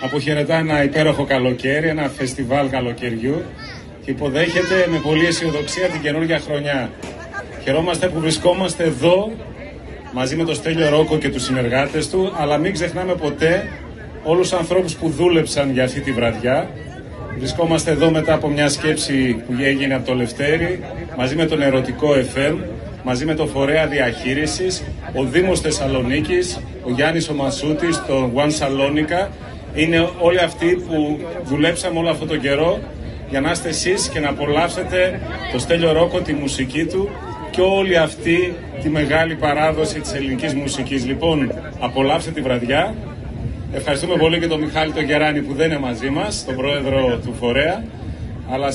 αποχαιρετά ένα υπέροχο καλοκαίρι, ένα φεστιβάλ καλοκαιριού και υποδέχεται με πολλή αισιοδοξία την καινούργια χρονιά. Χαιρόμαστε που βρισκόμαστε εδώ μαζί με τον Στέλιο Ρόκο και τους συνεργάτες του, αλλά μην ξεχνάμε ποτέ όλους τους ανθρώπους που δούλεψαν για αυτή τη βραδιά. Βρισκόμαστε εδώ μετά από μια σκέψη που έγινε από το Λευτέρι, μαζί με τον Ερωτικό FM, μαζί με το Φορέα Διαχείρισης, ο Δήμος Θεσσαλονίκης, ο Γιάννης ο Μασούτης, το One Salonica. Είναι όλοι αυτοί που δουλέψαμε όλο αυτόν τον καιρό για να είστε εσείς και να απολαύσετε το Στέλιο Ρόκο, τη μουσική του και όλη αυτή τη μεγάλη παράδοση της ελληνικής μουσικής. Λοιπόν, απολαύστε τη βραδιά. Ευχαριστούμε πολύ και τον Μιχάλη τον Γεράνη που δεν είναι μαζί μας, τον πρόεδρο του Φορέα. Αλλά